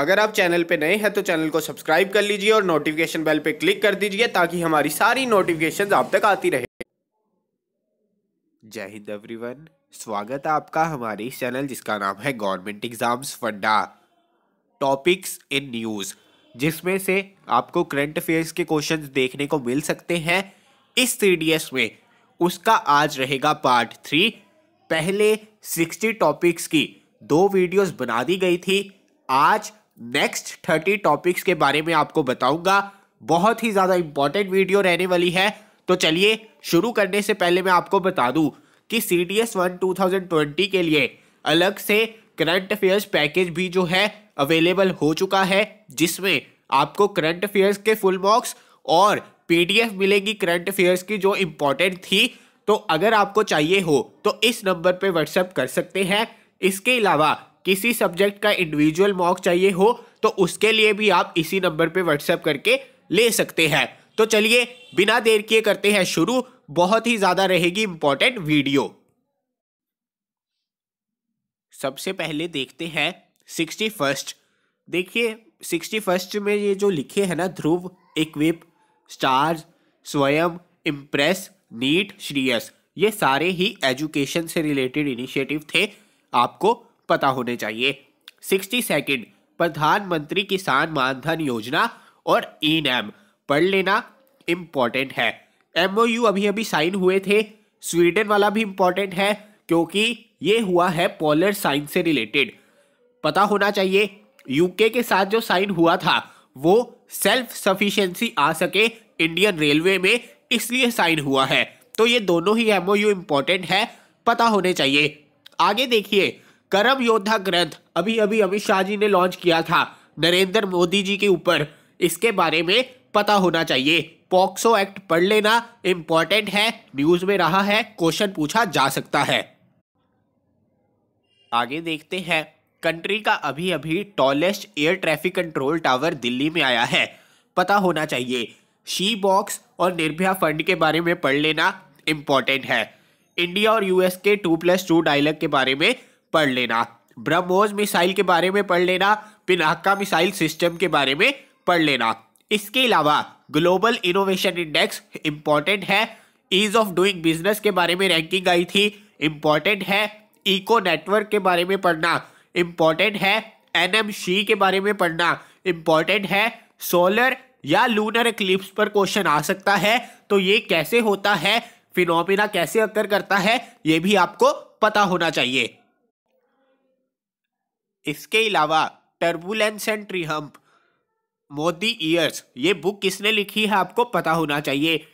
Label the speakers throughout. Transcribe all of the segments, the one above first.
Speaker 1: अगर आप चैनल पे नए हैं तो चैनल को सब्सक्राइब कर लीजिए और नोटिफिकेशन बेल पे क्लिक कर दीजिए ताकि हमारी सारी नोटिफिकेशन आप तक आती रहे। जय हिंद एवरीवन स्वागत है आपका हमारे चैनल जिसका नाम है government exams funda. Topics in news, जिसमें से आपको करंट अफेयर्स के क्वेश्चंस देखने को मिल सकते हैं इस सी में। उसका आज रहेगा पार्ट थ्री। पहले सिक्सटी टॉपिक्स की दो वीडियोस बना दी गई थी। आज नेक्स्ट थर्टी टॉपिक्स के बारे में आपको बताऊँगा। बहुत ही ज़्यादा इंपॉर्टेंट वीडियो रहने वाली है। तो चलिए, शुरू करने से पहले मैं आपको बता दूँ कि C D S one two thousand twenty के लिए अलग से करंट अफेयर्स पैकेज भी जो है अवेलेबल हो चुका है, जिसमें आपको करंट अफेयर्स के फुल मार्क्स और पीडीएफ मिलेगी करंट अफेयर्स की जो इंपॉर्टेंट थी। तो अगर आपको चाहिए हो तो इस नंबर पे व्हाट्सएप कर सकते हैं। इसके अलावा किसी सब्जेक्ट का इंडिविजुअल मॉक चाहिए हो तो उसके लिए भी आप इसी नंबर पे व्हाट्सएप करके ले सकते हैं। तो चलिए, बिना देर किए करते हैं शुरू। बहुत ही ज़्यादा रहेगी इंपॉर्टेंट वीडियो सबसे पहले देखते हैं सिक्सटी फ़र्स्ट देखिए सिक्सटी फ़र्स्ट में ये जो लिखे हैं ना, ध्रुव इक्विप स्टार्स स्वयं इम्प्रेस नीट श्रीयस, ये सारे ही एजुकेशन से रिलेटेड इनिशिएटिव थे आपको। पता होने चाहिए। सिक्सटी सेकेंड, प्रधानमंत्री किसान मानधन योजना और ई नैम पढ़ लेना इंपॉर्टेंट है। एमओयू अभी अभी साइन हुए थे। स्वीडन वाला भी इंपॉर्टेंट है, क्योंकि ये हुआ है पोलर साइंस से रिलेटेड पता होना चाहिए यूके के साथ जो साइन हुआ था, वो सेल्फ सफिशिएंसी आ सके इंडियन रेलवे में, इसलिए साइन हुआ है। तो ये दोनों ही एमओयू इंपॉर्टेंट है, पता होने चाहिए। आगे देखिए करम योद्धा ग्रंथ अभी अभी अमित शाह जी ने लॉन्च किया था, नरेंद्र मोदी जी के ऊपर। इसके बारे में पता होना चाहिए। पॉक्सो एक्ट पढ़ लेना इंपॉर्टेंट है न्यूज़ में रहा है क्वेश्चन पूछा जा सकता है। आगे देखते हैं कंट्री का अभी अभी tallest air traffic control tower Delhi में आया है। पता होना चाहिए। शी बॉक्स और निर्भया फंड के बारे में पढ़ लेना इंपॉर्टेंट है। इंडिया और यूएस के टू प्लस टू डायलॉग के बारे में पढ़ लेना। ब्रह्मोस मिसाइल के बारे में पढ़ लेना पिनाका मिसाइल सिस्टम के बारे में पढ़ लेना। इसके अलावा ग्लोबल इनोवेशन इंडेक्स इंपॉर्टेंट है। ईज ऑफ़ डूइंग बिज़नेस के बारे में रैंकिंग आई थी। इंपॉर्टेंट है इको नेटवर्क के बारे में पढ़ना। इंपॉर्टेंट है एनएमसी के बारे में पढ़ना। इंपॉर्टेंट है सोलर या लूनर एक्लिप्स पर क्वेश्चन आ सकता है। तो ये कैसे होता है? फिनोमिना कैसे अकर करता है? ये भी आपको पता होना चाहिए। इसके अलावा turbulence and triumph Modi years ये बुक किसने लिखी है आपको पता होना चाहिए।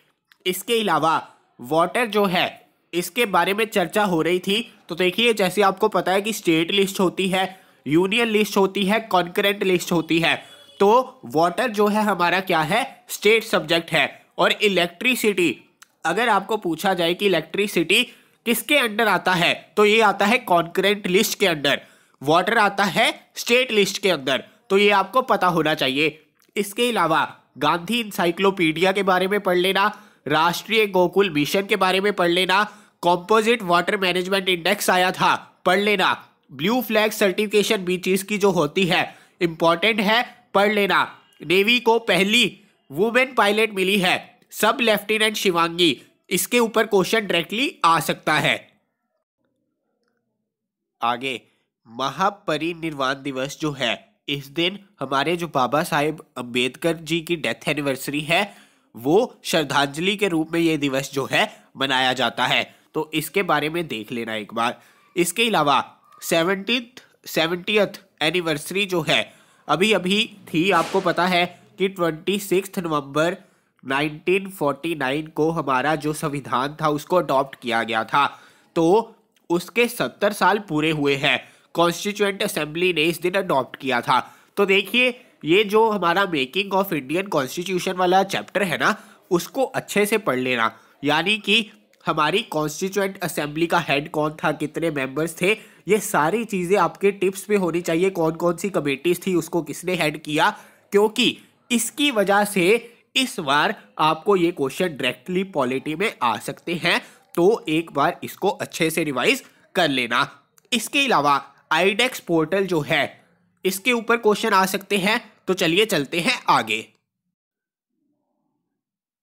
Speaker 1: इसके अलावा वाटर जो है, इसके बारे में चर्चा हो रही थी। तो देखिए, जैसे आपको पता है कि स्टेट लिस्ट होती है यूनियन लिस्ट होती है कॉन्करेंट लिस्ट होती है। तो वाटर जो है, हमारा क्या है? स्टेट सब्जेक्ट है। और इलेक्ट्रिसिटी अगर आपको पूछा जाए कि इलेक्ट्रिसिटी किसके अंडर आता है तो ये आता है कॉन्करेंट लिस्ट के अंडर। वाटर आता है स्टेट लिस्ट के अंदर। तो ये आपको पता होना चाहिए। इसके अलावा गांधी इंसाइक्लोपीडिया के बारे में पढ़ लेना, राष्ट्रीय गोकुल मिशन के बारे में पढ़ लेना कॉम्पोजिट वाटर मैनेजमेंट इंडेक्स आया था, पढ़ लेना। ब्लू फ्लैग सर्टिफिकेशन बीचीज की जो होती है इंपॉर्टेंट है, पढ़ लेना। नेवी को पहली वुमेन पायलट मिली है, सब लेफ्टिनेंट शिवांगी। इसके ऊपर क्वेश्चन डायरेक्टली आ सकता है। आगे। महापरिनिर्वाण दिवस जो है, इस दिन हमारे जो बाबा साहेब अंबेडकर जी की डेथ एनिवर्सरी है, वो श्रद्धांजलि के रूप में ये दिवस जो है मनाया जाता है। तो इसके बारे में देख लेना एक बार। इसके अलावा सेवनटीथ सेवेंटियथ एनिवर्सरी जो है अभी अभी थी, आपको पता है कि ट्वेंटी सिक्स नवंबर नाइनटीन नवंबर 1949 को हमारा जो संविधान था, उसको अडॉप्ट किया गया था। तो उसके सत्तर साल पूरे हुए हैं। कॉन्स्टिट्यूएंट असेंबली ने इस दिन अडॉप्ट किया था। तो देखिए, ये जो हमारा मेकिंग ऑफ़ इंडियन कॉन्स्टिट्यूशन वाला चैप्टर है ना, उसको अच्छे से पढ़ लेना। यानी कि हमारी कॉन्स्टिट्यूएंट असेंबली का हेड कौन था, कितने मेंबर्स थे, ये सारी चीज़ें आपके टिप्स पे होनी चाहिए कौन कौन सी कमेटीज थी, उसको किसने हेड किया। क्योंकि इसकी वजह से इस बार आपको ये क्वेश्चन डायरेक्टली पॉलिटी में आ सकते हैं। तो एक बार इसको अच्छे से रिवाइज कर लेना। इसके अलावा आईडेक्स पोर्टल जो है, इसके ऊपर क्वेश्चन आ सकते हैं तो चलिए चलते हैं आगे।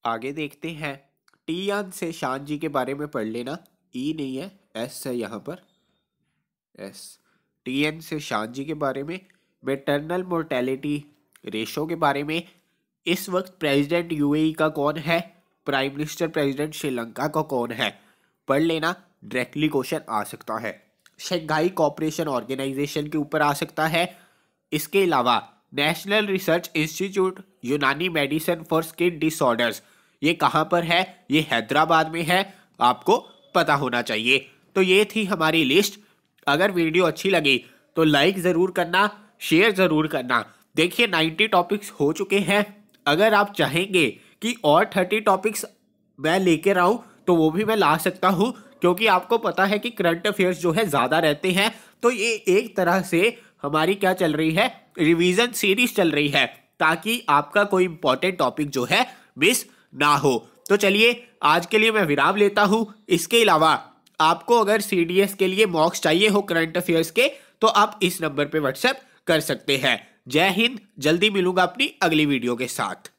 Speaker 1: आगे देखते हैं। टी टीयान से शान जी के बारे में पढ़ लेना। ई नहीं है, एस है यहाँ पर। एस। टी एन से शान जी के बारे में, मेटरनल मोर्टेलिटी रेशो के बारे में, इस वक्त प्रेसिडेंट यूएई का कौन है? प्राइम मिनिस्टर प्रेसिडेंट श्रीलंका का कौन है? पढ़ लेना, डायरेक्टली क्वेश्चन आ सकता है। शंघाई कॉपरेशन ऑर्गेनाइजेशन के ऊपर आ सकता है। इसके अलावा national research institute Unani medicine for skin disorders ये कहाँ पर है? ये हैदराबाद में है। आपको पता होना चाहिए। तो ये थी हमारी लिस्ट अगर वीडियो अच्छी लगी तो लाइक ज़रूर करना शेयर ज़रूर करना। देखिए 90 टॉपिक्स हो चुके हैं। अगर आप चाहेंगे कि और 30 टॉपिक्स मैं लेकर आऊँ तो वो भी मैं ला सकता हूँ। क्योंकि आपको पता है कि करंट अफेयर्स जो है ज़्यादा रहते हैं। तो ये एक तरह से हमारी क्या चल रही है? रिवीजन सीरीज़ चल रही है, ताकि आपका कोई इंपॉर्टेंट टॉपिक जो है मिस ना हो। तो चलिए, आज के लिए मैं विराम लेता हूँ। इसके अलावा, आपको अगर सीडीएस के लिए मॉक्स चाहिए हो करंट अफेयर्स के तो आप इस नंबर पर व्हाट्सएप कर सकते हैं। जय हिंद, जल्दी मिलूँगा अपनी अगली वीडियो के साथ।